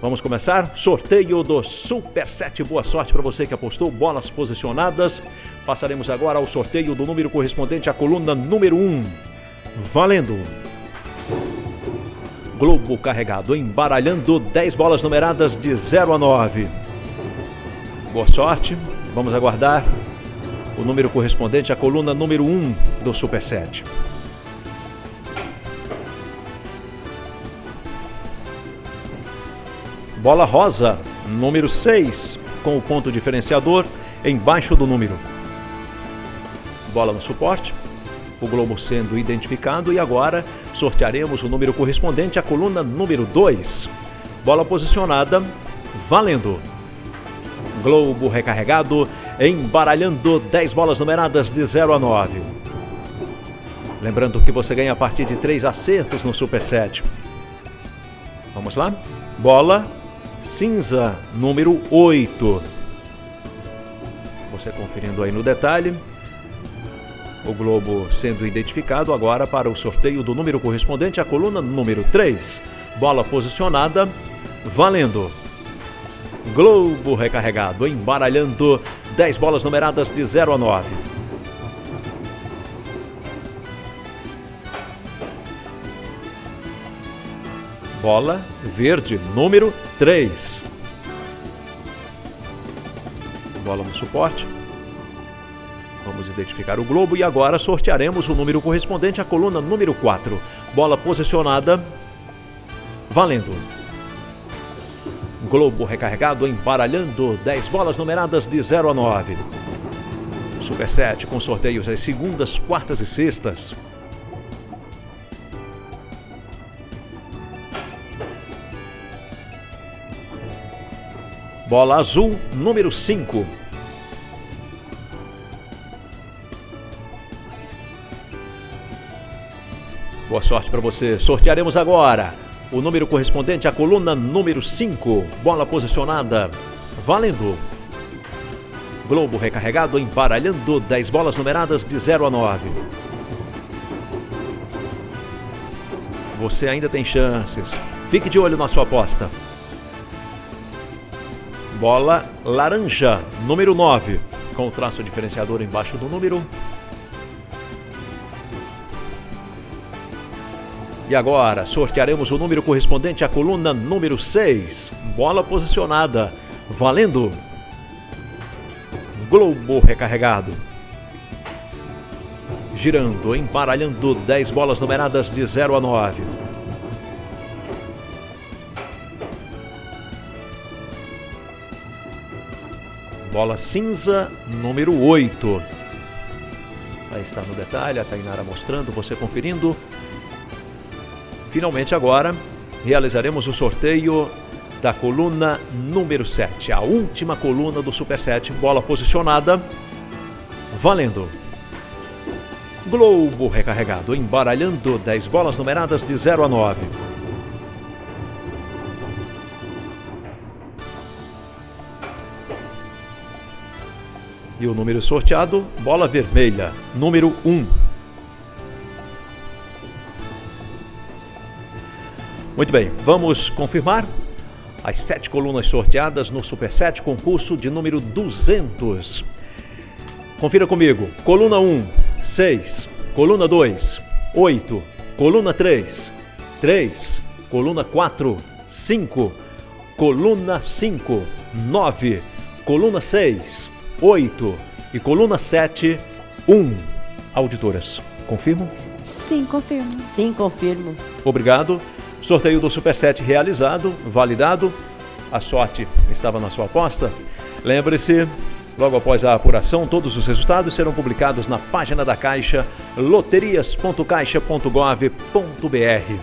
Vamos começar? Sorteio do Super 7. Boa sorte para você que apostou bolas posicionadas. Passaremos agora ao sorteio do número correspondente à coluna número 1. Valendo! Globo carregado, embaralhando 10 bolas numeradas de 0 a 9. Boa sorte. Vamos aguardar o número correspondente à coluna número 1 do Super 7. Bola rosa, número 6, com o ponto diferenciador embaixo do número. Bola no suporte, o globo sendo identificado e agora sortearemos o número correspondente à coluna número 2. Bola posicionada, valendo. Globo recarregado, embaralhando 10 bolas numeradas de 0 a 9. Lembrando que você ganha a partir de 3 acertos no Super 7. Vamos lá? Bola cinza, número 8. Você conferindo aí no detalhe. O globo sendo identificado agora para o sorteio do número correspondente à coluna número 3. Bola posicionada, valendo. Globo recarregado, embaralhando 10 bolas numeradas de 0 a 9. Bola verde, número 3. Bola no suporte. Vamos identificar o globo e agora sortearemos o número correspondente à coluna número 4. Bola posicionada. Valendo. Globo recarregado, embaralhando 10 bolas numeradas de 0 a 9. Super 7 com sorteios às segundas, quartas e sextas. Bola azul, número 5. Boa sorte para você. Sortearemos agora o número correspondente à coluna número 5. Bola posicionada. Valendo. Globo recarregado, embaralhando 10 bolas numeradas de 0 a 9. Você ainda tem chances. Fique de olho na sua aposta. Bola laranja, número 9, com o traço diferenciador embaixo do número. E agora, sortearemos o número correspondente à coluna número 6. Bola posicionada, valendo. Globo recarregado. Girando, embaralhando 10 bolas numeradas de 0 a 9. Bola cinza, número 8. Aí está no detalhe, a Tainara mostrando, você conferindo. Finalmente agora, realizaremos o sorteio da coluna número 7. A última coluna do Super 7. Bola posicionada. Valendo. Globo recarregado, embaralhando 10 bolas numeradas de 0 a 9. E o número sorteado, bola vermelha, número 1. Muito bem, vamos confirmar as sete colunas sorteadas no Super 7, concurso de número 200. Confira comigo. Coluna 1, 6. Coluna 2, 8. Coluna 3, 3. Coluna 4, 5. Coluna 5, 9. Coluna 6, 8 e coluna 7, 1. Auditoras, confirmam? Sim, confirmo. Sim, confirmo. Obrigado. Sorteio do Super 7 realizado, validado. A sorte estava na sua aposta. Lembre-se, logo após a apuração, todos os resultados serão publicados na página da Caixa loterias.caixa.gov.br.